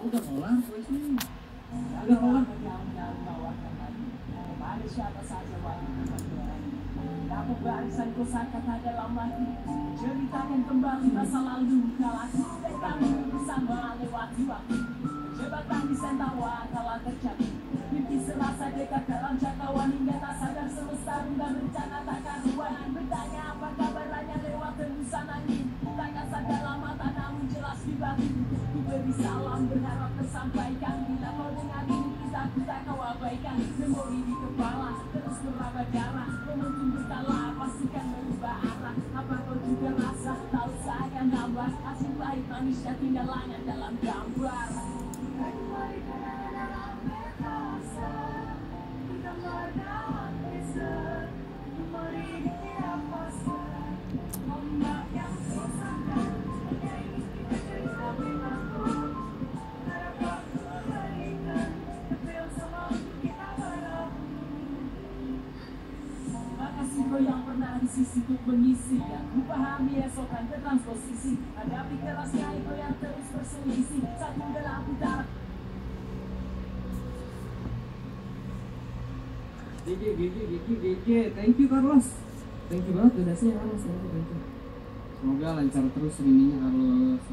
udah kelar voice-nya. Udah kelar. Kepada siapa saja wahai kebenaran Namun barisanku sangkat dalam hati Ceritakan kembali masa lalu. Dan kami bersama lewati waktu. Terjebak tangis dan tawa kala terjadi. Mimpi serasa dekat dalam jangkauan Hingga tak sadar semesta dan rencana takkan ruangan Bertanya apa kabarnya lewat tembusan angin. Takkan sadar lama tak namun jelas di batin beri salam berharap tersampaikan. Bila kau dengar ini tak kau abaikan. Memori di kepala terus meraba darah. Momentum berkala pastikan merubah arah. Apa kau juga rasa? Tahu saya nambah Asing pahit manisnya tinggal dalam gambar yang di sisiku mengisi Dan ku pahami esokan bertransposisi Hadapi kerasnya ego yang terus berselisih Satu dalam putaran GG, GG, GG, GG. Thank you Carlos. Thank you banget sih Carlos. Thank you, thank you. Semoga lancar terus ininya Carlos.